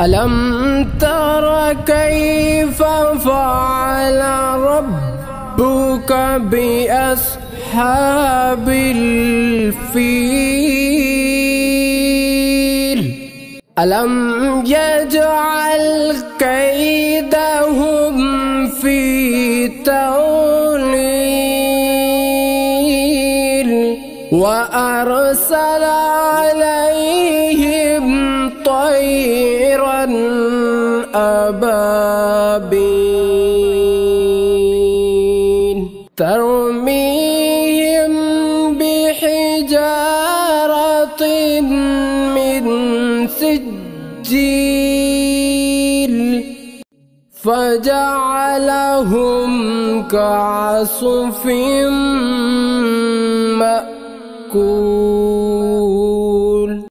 ألم تر كيف فعل ربك بأصحاب الفيل؟ ألم يجعل كيدهم في توليل وأرسل عليهم طيرا أبابين ترميهم بحجارة من سجيل. فجعلهم كعصف مأكول.